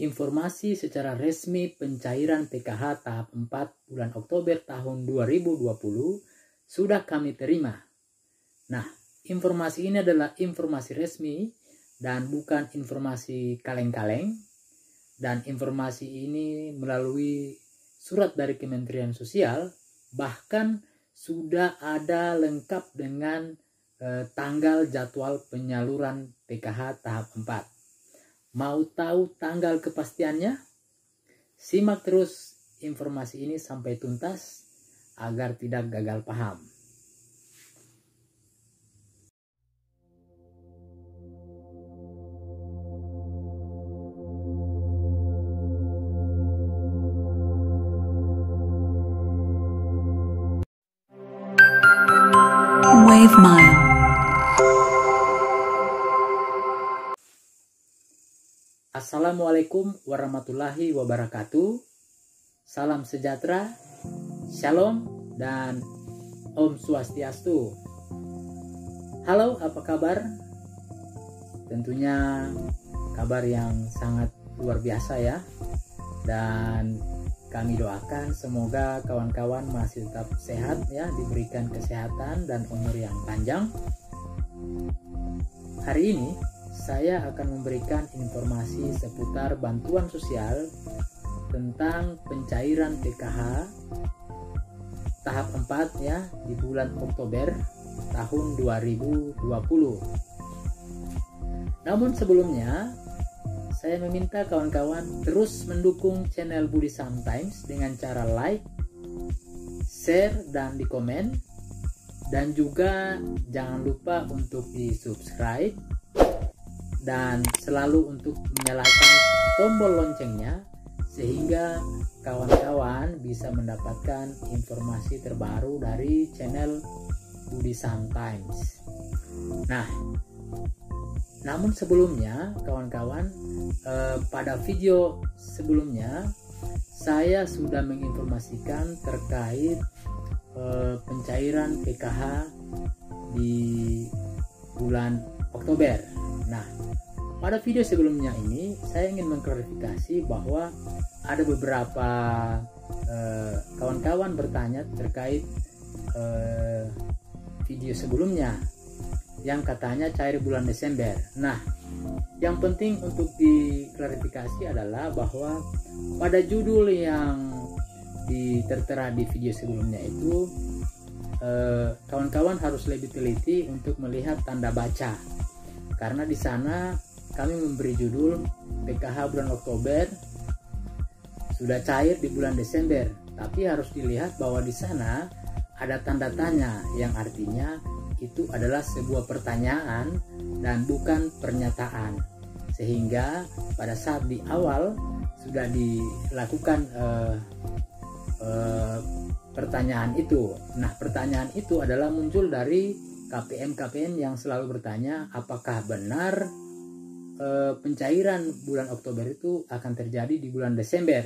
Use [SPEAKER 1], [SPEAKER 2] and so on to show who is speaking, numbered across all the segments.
[SPEAKER 1] informasi secara resmi pencairan PKH tahap 4 bulan Oktober tahun 2020 sudah kami terima. Nah, informasi ini adalah informasi resmi dan bukan informasi kaleng-kaleng dan informasi ini melalui surat dari Kementerian Sosial bahkan sudah ada lengkap dengan eh, tanggal jadwal penyaluran PKH tahap 4. Mau tahu tanggal kepastiannya? Simak terus informasi ini sampai tuntas agar tidak gagal paham.
[SPEAKER 2] Wave.
[SPEAKER 1] Assalamualaikum warahmatullahi wabarakatuh. Salam sejahtera, shalom, dan Om Swastiastu. Halo, apa kabar? Tentunya kabar yang sangat luar biasa ya. Dan kami doakan semoga kawan-kawan masih tetap sehat ya, diberikan kesehatan dan umur yang panjang. Hari ini saya akan memberikan informasi seputar bantuan sosial tentang pencairan PKH tahap 4 ya di bulan Oktober tahun 2020. Namun sebelumnya saya meminta kawan-kawan terus mendukung channel Budi Sometimes dengan cara like, share dan di komen dan juga jangan lupa untuk di subscribe dan selalu untuk menyalakan tombol loncengnya sehingga kawan-kawan bisa mendapatkan informasi terbaru dari channel Budi Times. Nah, namun sebelumnya kawan-kawan eh, pada video sebelumnya saya sudah menginformasikan terkait eh, pencairan PKH di bulan Oktober. Nah, pada video sebelumnya ini saya ingin mengklarifikasi bahwa ada beberapa eh, kawan-kawan bertanya terkait uh, video sebelumnya yang katanya cair bulan Desember. Nah, yang penting untuk diklarifikasi adalah bahwa pada judul yang ditertera di video sebelumnya itu eh, kawan-kawan harus lebih teliti untuk melihat tanda baca karena di sana kami memberi judul PKH bulan Oktober sudah cair di bulan Desember, tapi harus dilihat bahwa di sana ada tanda tanya yang artinya itu adalah sebuah pertanyaan dan bukan pernyataan. Sehingga pada saat di awal sudah dilakukan uh, uh, pertanyaan itu. Nah, pertanyaan itu adalah muncul dari KPM-KPM yang selalu bertanya apakah benar e, pencairan bulan Oktober itu akan terjadi di bulan Desember.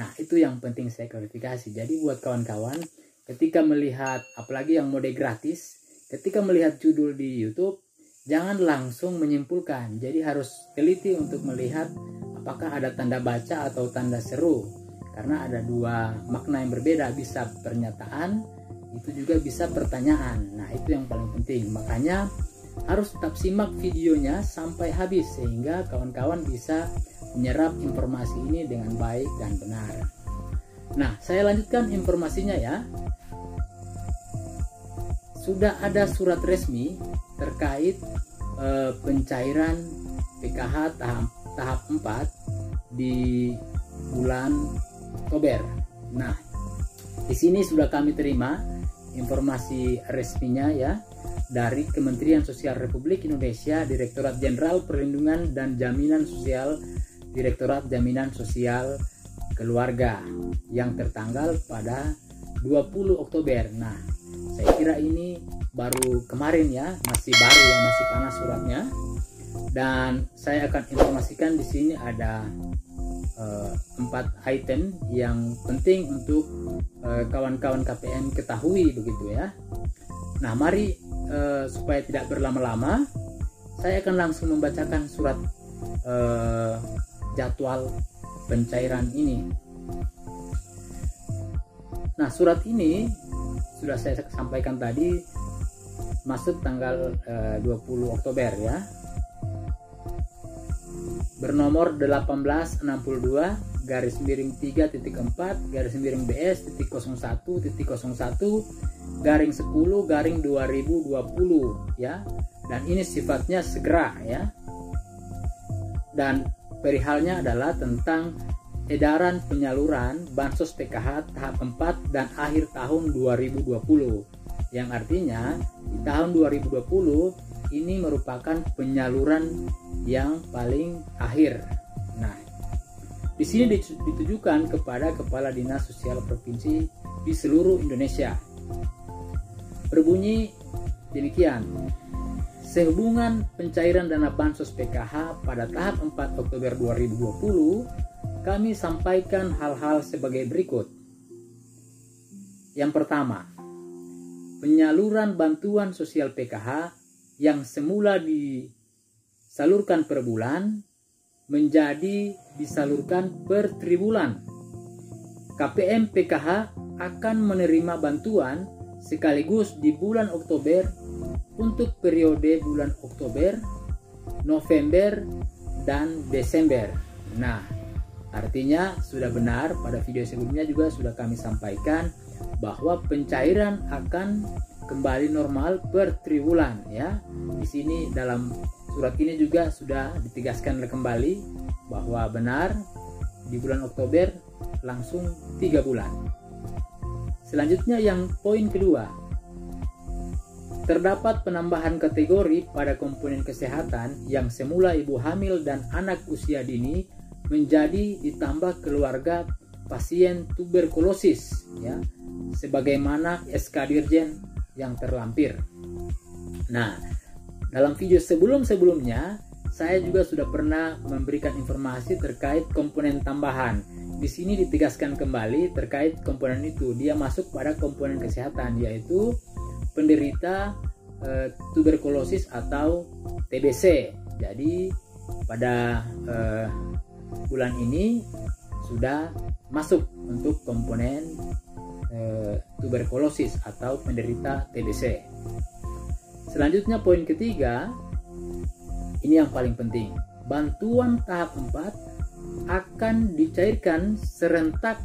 [SPEAKER 1] Nah, itu yang penting saya klarifikasi. Jadi buat kawan-kawan, ketika melihat apalagi yang mode gratis, ketika melihat judul di YouTube, jangan langsung menyimpulkan. Jadi harus teliti untuk melihat apakah ada tanda baca atau tanda seru. Karena ada dua makna yang berbeda, bisa pernyataan, itu juga bisa pertanyaan. Nah, itu yang paling penting. Makanya harus tetap simak videonya sampai habis sehingga kawan-kawan bisa menyerap informasi ini dengan baik dan benar. Nah, saya lanjutkan informasinya ya. Sudah ada surat resmi terkait eh, pencairan PKH tahap tahap 4 di bulan Oktober. Nah, di sini sudah kami terima informasi resminya ya dari Kementerian Sosial Republik Indonesia Direktorat Jenderal Perlindungan dan Jaminan Sosial Direktorat Jaminan Sosial Keluarga yang tertanggal pada 20 Oktober. Nah, saya kira ini baru kemarin ya, masih baru ya, masih panas suratnya. Dan saya akan informasikan di sini ada uh, empat item yang penting untuk eh, kawan-kawan uh, KPN ketahui begitu ya. Nah, mari uh, supaya tidak berlama-lama, saya akan langsung membacakan surat uh, jadwal pencairan ini. Nah, surat ini sudah saya sampaikan tadi masuk tanggal eh, 20 Oktober ya. Bernomor 1862 garis miring 3.4 garis miring BS titik 01 titik 01 garing 10 garing 2020 ya. Dan ini sifatnya segera ya. Dan perihalnya adalah tentang edaran penyaluran bansos PKH tahap 4 dan akhir tahun 2020 yang artinya di tahun 2020 ini merupakan penyaluran yang paling akhir. Nah, di sini ditujukan kepada kepala dinas sosial provinsi di seluruh Indonesia. Berbunyi demikian. Sehubungan pencairan dana bansos PKH pada tahap 4 Oktober 2020, kami sampaikan hal-hal sebagai berikut. Yang pertama, penyaluran bantuan sosial PKH yang semula disalurkan per bulan menjadi disalurkan per tribulan. KPM PKH akan menerima bantuan sekaligus di bulan Oktober untuk periode bulan Oktober, November, dan Desember. Nah, artinya sudah benar pada video sebelumnya juga sudah kami sampaikan bahwa pencairan akan kembali normal per triwulan ya. Di sini dalam surat ini juga sudah ditegaskan kembali bahwa benar di bulan Oktober langsung tiga bulan. Selanjutnya yang poin kedua, terdapat penambahan kategori pada komponen kesehatan yang semula ibu hamil dan anak usia dini menjadi ditambah keluarga pasien tuberkulosis ya sebagaimana SK Dirjen yang terlampir. Nah, dalam video sebelum-sebelumnya saya juga sudah pernah memberikan informasi terkait komponen tambahan. Di sini ditegaskan kembali terkait komponen itu. Dia masuk pada komponen kesehatan yaitu penderita e, tuberkulosis atau TBC. Jadi pada e, bulan ini sudah masuk untuk komponen Eh, tuberkulosis atau penderita TBC. Selanjutnya poin ketiga, ini yang paling penting. Bantuan tahap 4 akan dicairkan serentak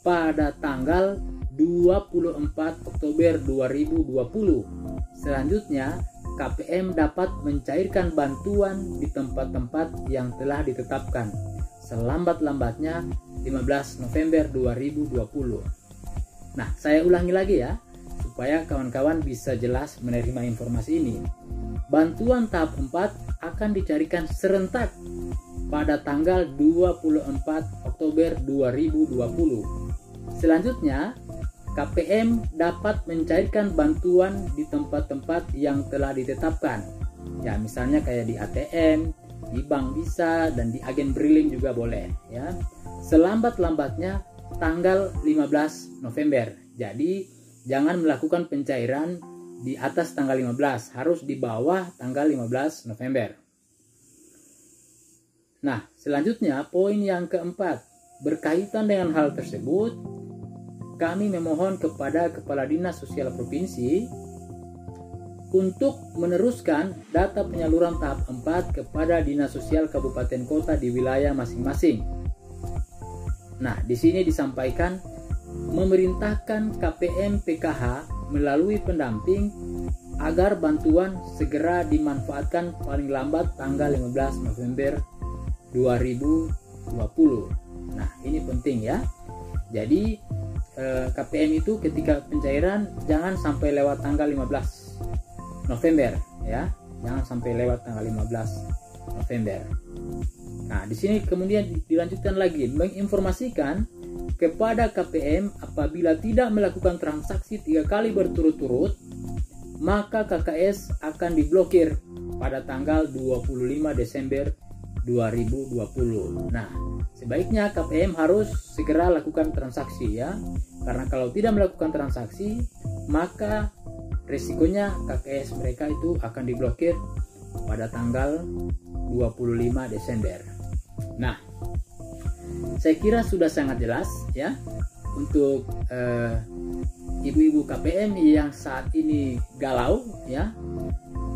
[SPEAKER 1] pada tanggal 24 Oktober 2020. Selanjutnya, KPM dapat mencairkan bantuan di tempat-tempat yang telah ditetapkan selambat-lambatnya 15 November 2020. Nah, saya ulangi lagi ya, supaya kawan-kawan bisa jelas menerima informasi ini. Bantuan tahap 4 akan dicarikan serentak pada tanggal 24 Oktober 2020. Selanjutnya, KPM dapat mencairkan bantuan di tempat-tempat yang telah ditetapkan. Ya, misalnya kayak di ATM, di bank bisa, dan di agen briling juga boleh. Ya, selambat-lambatnya tanggal 15 November. Jadi jangan melakukan pencairan di atas tanggal 15, harus di bawah tanggal 15 November. Nah, selanjutnya poin yang keempat, berkaitan dengan hal tersebut, kami memohon kepada Kepala Dinas Sosial Provinsi untuk meneruskan data penyaluran tahap 4 kepada Dinas Sosial Kabupaten Kota di wilayah masing-masing Nah, di sini disampaikan memerintahkan KPM PKH melalui pendamping agar bantuan segera dimanfaatkan paling lambat tanggal 15 November 2020. Nah, ini penting ya. Jadi eh, KPM itu ketika pencairan jangan sampai lewat tanggal 15 November ya. Jangan sampai lewat tanggal 15 November. Nah, di sini kemudian dilanjutkan lagi menginformasikan kepada KPM apabila tidak melakukan transaksi tiga kali berturut-turut, maka KKS akan diblokir pada tanggal 25 Desember 2020. Nah, sebaiknya KPM harus segera lakukan transaksi ya. Karena kalau tidak melakukan transaksi, maka resikonya KKS mereka itu akan diblokir pada tanggal 25 Desember. Nah, saya kira sudah sangat jelas ya untuk eh, ibu-ibu KPM yang saat ini galau ya.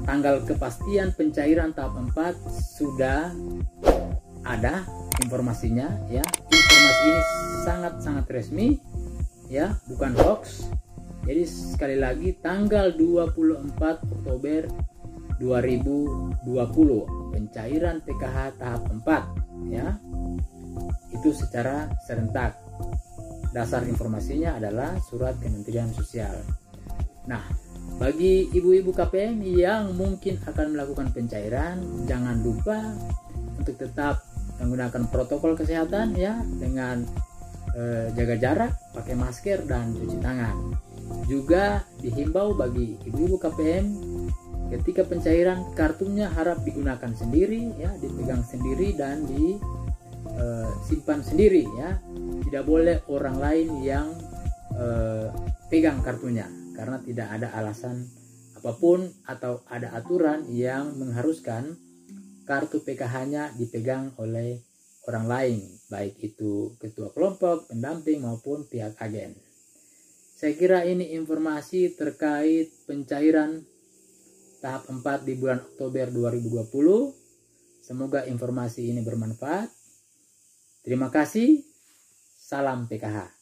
[SPEAKER 1] Tanggal kepastian pencairan tahap 4 sudah ada informasinya ya. Informasi ini sangat-sangat resmi ya, bukan hoax. Jadi sekali lagi tanggal 24 Oktober 2020 pencairan PKH tahap 4 ya. Itu secara serentak. Dasar informasinya adalah surat Kementerian Sosial. Nah, bagi ibu-ibu KPM yang mungkin akan melakukan pencairan, jangan lupa untuk tetap menggunakan protokol kesehatan ya dengan eh, jaga jarak, pakai masker dan cuci tangan. Juga dihimbau bagi ibu-ibu KPM ketika pencairan kartunya harap digunakan sendiri ya, dipegang sendiri dan disimpan eh, sendiri ya. Tidak boleh orang lain yang eh, pegang kartunya karena tidak ada alasan apa pun atau ada aturan yang mengharuskan kartu PKH-nya dipegang oleh orang lain, baik itu ketua kelompok, pendamping maupun pihak agen. Saya kira ini informasi terkait pencairan tahap 4 di bulan Oktober 2020. Semoga informasi ini bermanfaat. Terima kasih. Salam PKH.